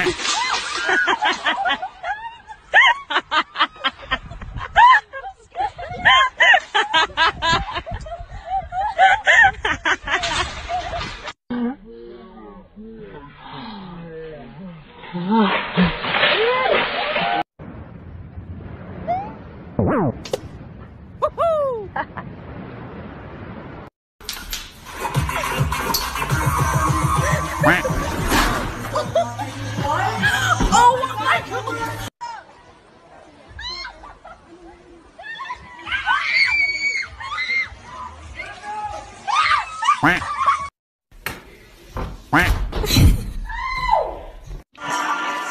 Woohoo! Quack. Quack.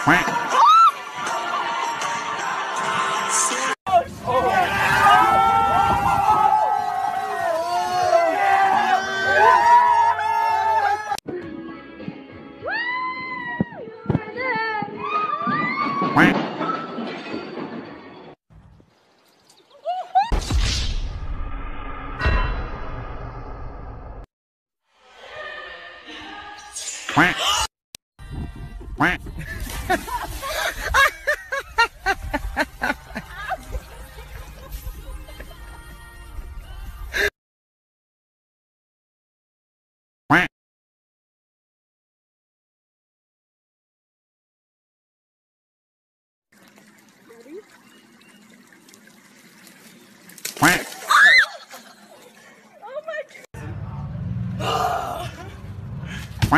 Quack. Quack. Quack.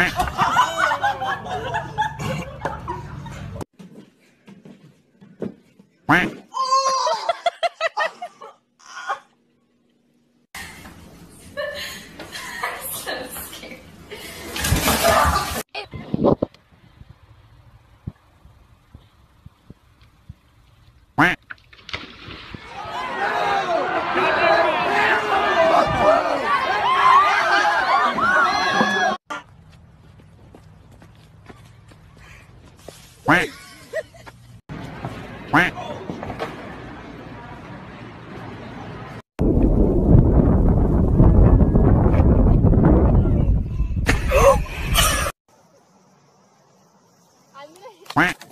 quá quack Quack.